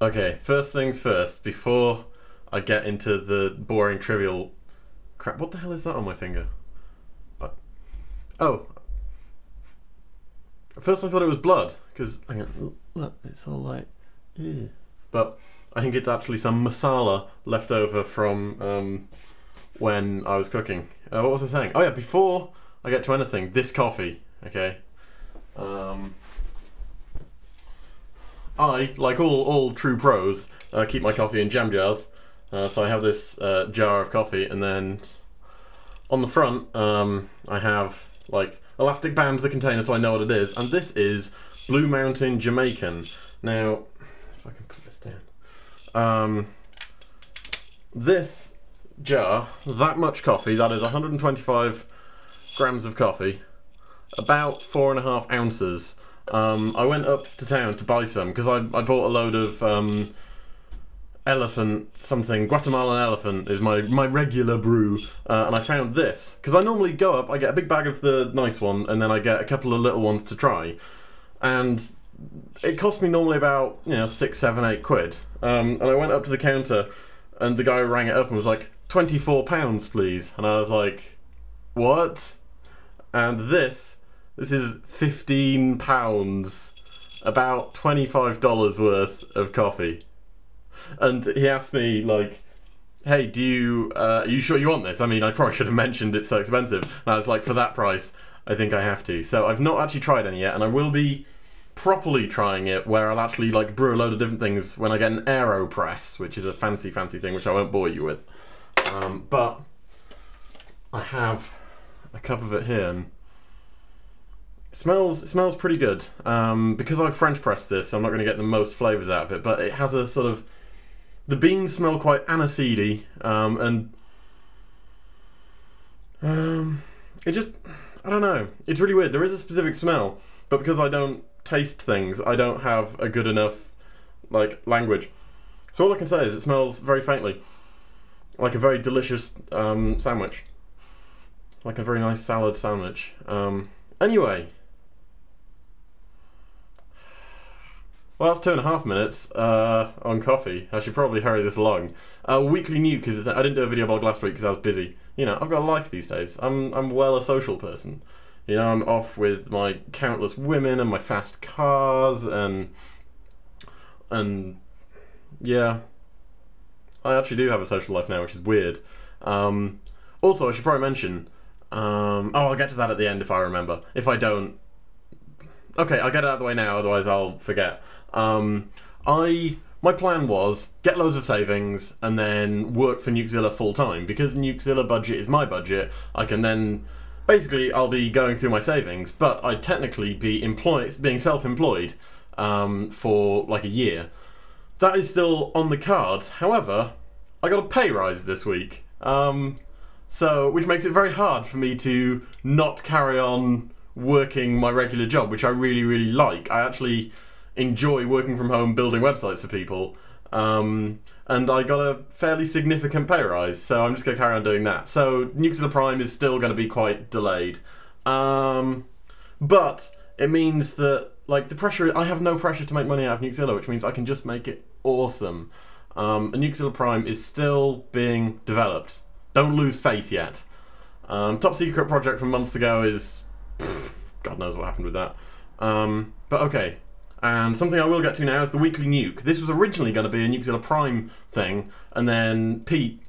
Okay, first things first, before I get into the boring, trivial crap. What the hell is that on my finger? Oh. At first I thought it was blood, because it's all like, ew. But I think it's actually some masala left over from um, when I was cooking. Uh, what was I saying? Oh yeah, before I get to anything, this coffee, okay? Um, I, like all, all true pros, uh, keep my coffee in jam jars. Uh, so I have this uh, jar of coffee, and then on the front, um, I have like elastic band the container so I know what it is. And this is Blue Mountain Jamaican. Now, if I can put this down, um, this jar, that much coffee, that is 125 grams of coffee, about four and a half ounces. Um, I went up to town to buy some because I, I bought a load of um, elephant something. Guatemalan elephant is my, my regular brew, uh, and I found this because I normally go up, I get a big bag of the nice one, and then I get a couple of little ones to try, and it cost me normally about you know six, seven, eight quid. Um, and I went up to the counter, and the guy rang it up and was like, twenty four pounds, please, and I was like, what? And this this is fifteen pounds, about twenty five dollars worth of coffee. And he asked me like, "Hey, do you uh, are you sure you want this?" I mean, I probably should have mentioned it's so expensive. And I was like, "For that price, I think I have to." So I've not actually tried any yet, and I will be properly trying it where I'll actually like brew a load of different things when I get an AeroPress, which is a fancy, fancy thing which I won't bore you with. Um, but I have a cup of it here, and smells smells pretty good. Um, because I've French pressed this, I'm not going to get the most flavors out of it, but it has a sort of the beans smell quite aniseedy, um, and um, it just I don't know. It's really weird. There is a specific smell, but because I don't taste things, I don't have a good enough like language. So all I can say is it smells very faintly, like a very delicious um, sandwich, like a very nice salad sandwich. Um, anyway, well that's two and a half minutes uh, on coffee. I should probably hurry this along. Uh, weekly new because I didn't do a video blog last week because I was busy. You know, I've got a life these days. I'm I'm well a social person. You know, I'm off with my countless women and my fast cars and and yeah, I actually do have a social life now, which is weird. Um, also, I should probably mention. Um, oh, I'll get to that at the end if I remember. If I don't, okay, I'll get it out of the way now. Otherwise, I'll forget. Um, I my plan was get loads of savings and then work for Nukezilla full time because Nukezilla budget is my budget. I can then basically I'll be going through my savings, but I'd technically be employed, being self-employed um, for like a year. That is still on the cards. However, I got a pay rise this week, um, so which makes it very hard for me to not carry on working my regular job, which I really really like. I actually enjoy working from home, building websites for people. Um, and I got a fairly significant pay rise, so I'm just going to carry on doing that. So Nukezilla Prime is still going to be quite delayed, um, but it means that like the pressure, I have no pressure to make money out of Nukezilla, which means I can just make it awesome. Um, and Prime is still being developed. Don't lose faith yet. Um, top secret project from months ago is pff, God knows what happened with that. Um, but okay, and something I will get to now is the weekly nuke. This was originally going to be a Nukezilla Prime thing, and then Pete,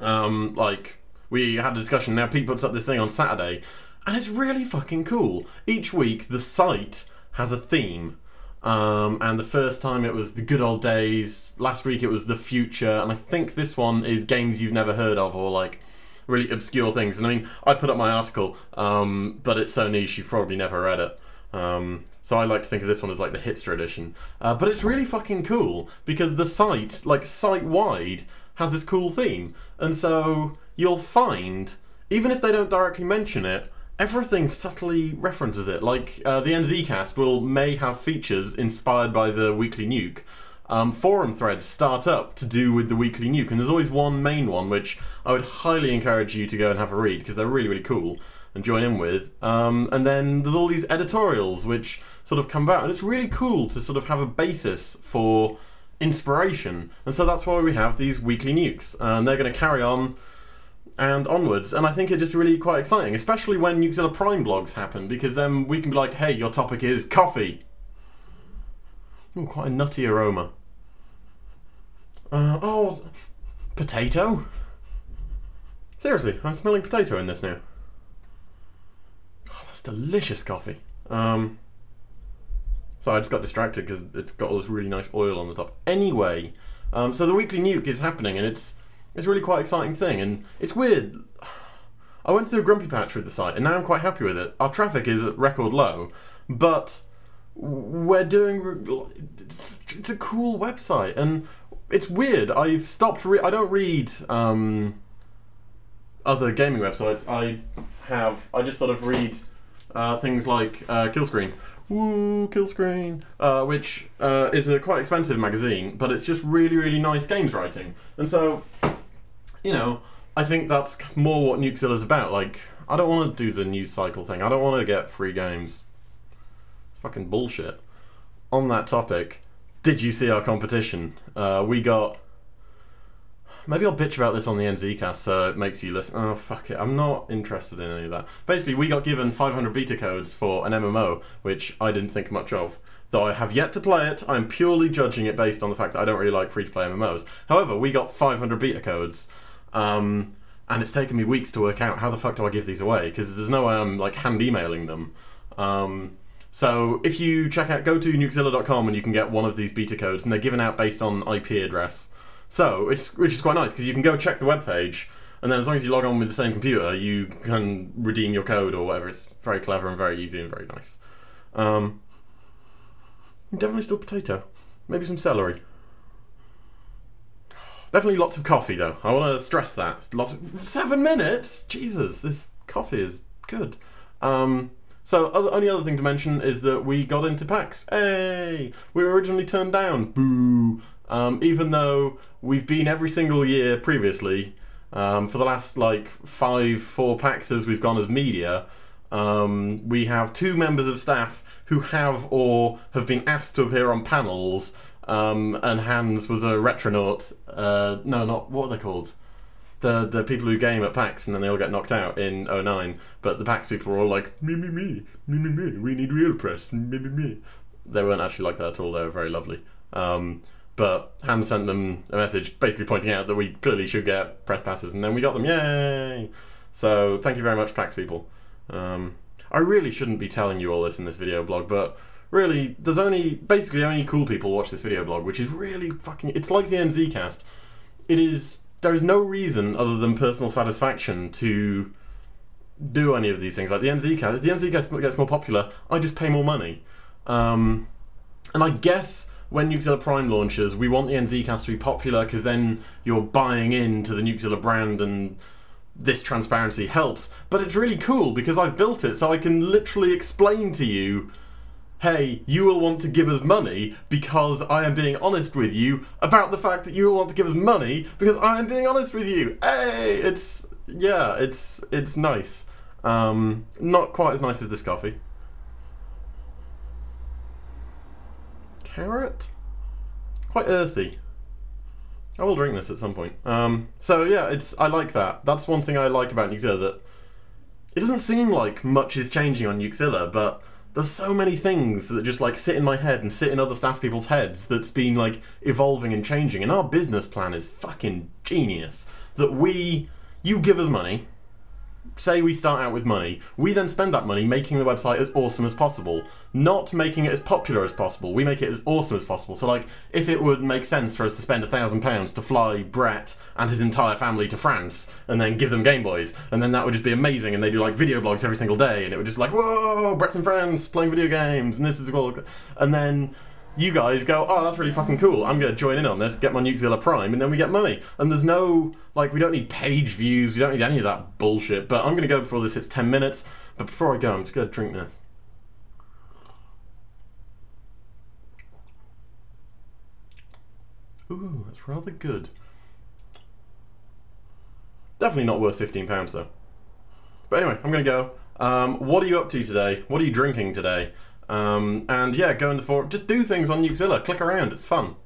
um, like, we had a discussion. Now Pete puts up this thing on Saturday, and it's really fucking cool. Each week, the site has a theme. Um, and the first time it was the good old days. Last week it was the future, and I think this one is games you've never heard of or like really obscure things. And I mean, I put up my article, um, but it's so niche you've probably never read it. Um, so I like to think of this one as like the hipster edition. Uh, but it's really fucking cool because the site, like site wide, has this cool theme. And so you'll find, even if they don't directly mention it, everything subtly references it. Like uh, the NZcast will may have features inspired by the Weekly Nuke. Um, forum threads start up to do with the Weekly Nuke, and there's always one main one which I would highly encourage you to go and have a read because they're really really cool and join in with. Um, and then there's all these editorials which sort of come about, and it's really cool to sort of have a basis for inspiration. And so that's why we have these weekly nukes. And they're going to carry on and onwards. And I think it's just really quite exciting, especially when Nukezilla Prime blogs happen, because then we can be like, hey, your topic is coffee. Ooh, quite a nutty aroma. Uh, oh, potato? Seriously, I'm smelling potato in this now. Delicious coffee. Um, so I just got distracted because it's got all this really nice oil on the top. Anyway, um, so the weekly nuke is happening, and it's it's really quite exciting thing. And it's weird. I went through a grumpy patch with the site, and now I'm quite happy with it. Our traffic is at record low, but we're doing. It's, it's a cool website, and it's weird. I've stopped. Re- I don't read um, other gaming websites. I have. I just sort of read uh, things like uh, Killscreen. Woo, Killscreen, uh, which uh, is a quite expensive magazine, but it's just really, really nice games writing. And so, you know, I think that's more what Nukezilla's about. Like, I don't want to do the news cycle thing. I don't want to get free games. It's fucking bullshit. On that topic, did you see our competition? Uh, we got. Maybe I'll bitch about this on the NZcast so it makes you listen. Oh, fuck it. I'm not interested in any of that. Basically, we got given 500 beta codes for an MMO, which I didn't think much of. Though I have yet to play it, I'm purely judging it based on the fact that I don't really like free to play MMOs. However, we got 500 beta codes. Um, and it's taken me weeks to work out how the fuck do I give these away because there's no way I'm like hand emailing them. Um, so if you check out, go to nukezilla.com and you can get one of these beta codes, and they're given out based on IP address. So it's which is quite nice because you can go check the web page, and then as long as you log on with the same computer, you can redeem your code or whatever. It's very clever and very easy and very nice. Um, definitely still potato, maybe some celery. Definitely lots of coffee though. I want to stress that. Lots of, seven minutes. Jesus, this coffee is good. Um, so, other, only other thing to mention is that we got into PAX. Hey! We were originally turned down. Boo! Um, even though we've been every single year previously, um, for the last like five, four PAXs we've gone as media, um, we have two members of staff who have or have been asked to appear on panels, um, and Hans was a retronaut. Uh, no, not what are they called? the the people who game at PAX and then they all get knocked out in 09. But the PAX people were all like, me, me, me, me, me, me, we need real press, me, me, me. They weren't actually like that at all, they were very lovely. But Hans sent them a message basically pointing out that we clearly should get press passes, and then we got them, yay! So thank you very much, PAX people. Um, I really shouldn't be telling you all this in this video blog, but really, there's only basically only cool people watch this video blog, which is really fucking. It's like the NZ cast. It is there is no reason other than personal satisfaction to do any of these things. Like the NZcast, if the NZ NZcast gets more popular, I just pay more money. Um, and I guess when Nukezilla Prime launches, we want the NZcast to be popular because then you're buying into the Nukezilla brand and this transparency helps. But it's really cool because I've built it so I can literally explain to you hey, you will want to give us money because I am being honest with you about the fact that you will want to give us money because I am being honest with you. Hey, it's yeah, it's it's nice. Um, not quite as nice as this coffee. Carrot, quite earthy. I will drink this at some point. Um, so yeah, it's I like that. That's one thing I like about Nukezilla that it doesn't seem like much is changing on Nukezilla, but there's so many things that just like sit in my head and sit in other staff people's heads that's been like evolving and changing. And our business plan is fucking genius. That we, you give us money, say we start out with money, we then spend that money making the website as awesome as possible, not making it as popular as possible. We make it as awesome as possible. So, like, if it would make sense for us to spend a thousand pounds to fly Brett and his entire family to France and then give them Game Boys, and then that would just be amazing, and they do like video blogs every single day, and it would just be like, whoa, Brett's in France playing video games, and this is cool, and then you guys go, oh, that's really fucking cool. I'm going to join in on this, get my Nukezilla Prime, and then we get money. And there's no, like, we don't need page views, we don't need any of that bullshit. But I'm going to go before this hits 10 minutes. But before I go, I'm just going to drink this. Ooh, that's rather good. Definitely not worth £15 though. But anyway, I'm going to go. Um, what are you up to today? What are you drinking today? Um, and yeah, go in the forum. Just do things on Nukezilla. Click around. It's fun.